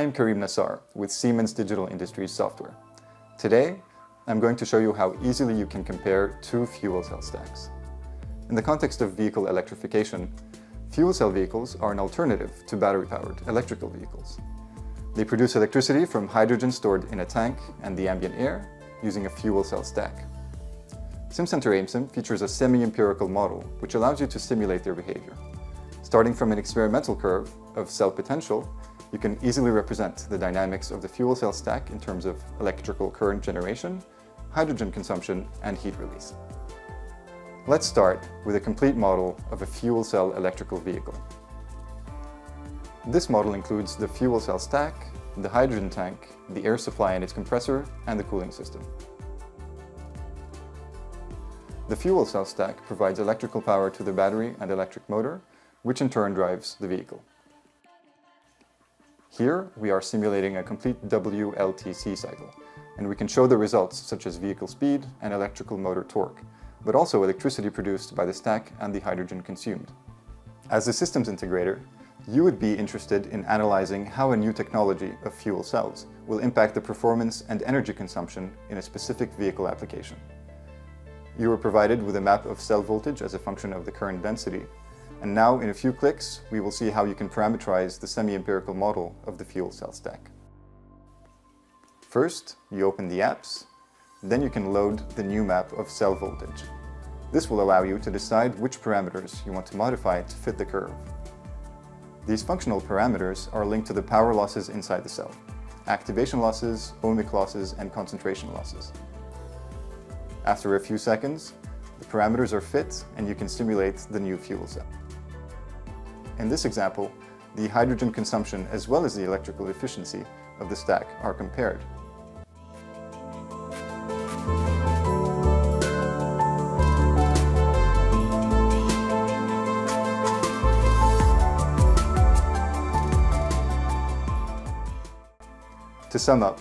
am Karim Nassar with Siemens Digital Industries Software. Today, I'm going to show you how easily you can compare two fuel cell stacks. In the context of vehicle electrification, fuel cell vehicles are an alternative to battery-powered electrical vehicles. They produce electricity from hydrogen stored in a tank and the ambient air using a fuel cell stack. Simcenter Amesim features a semi-empirical model which allows you to simulate their behavior. Starting from an experimental curve of cell potential, you can easily represent the dynamics of the fuel cell stack in terms of electrical current generation, hydrogen consumption, and heat release. Let's start with a complete model of a fuel cell electrical vehicle. This model includes the fuel cell stack, the hydrogen tank, the air supply and its compressor, and the cooling system. The fuel cell stack provides electrical power to the battery and electric motor, which in turn drives the vehicle. Here, we are simulating a complete WLTC cycle, and we can show the results such as vehicle speed and electrical motor torque, but also electricity produced by the stack and the hydrogen consumed. As a systems integrator, you would be interested in analyzing how a new technology of fuel cells will impact the performance and energy consumption in a specific vehicle application. You are provided with a map of cell voltage as a function of the current density. And now, in a few clicks, we will see how you can parameterize the semi-empirical model of the fuel cell stack. First, you open the apps, then you can load the new map of cell voltage. This will allow you to decide which parameters you want to modify to fit the curve. These functional parameters are linked to the power losses inside the cell, activation losses, ohmic losses, and concentration losses. After a few seconds, the parameters are fit and you can simulate the new fuel cell. In this example, the hydrogen consumption as well as the electrical efficiency of the stack are compared. To sum up,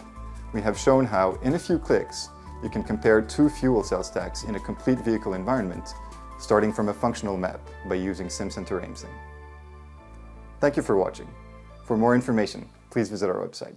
we have shown how, in a few clicks, you can compare two fuel cell stacks in a complete vehicle environment, starting from a functional map by using Simcenter Amesim. Thank you for watching. For more information, please visit our website.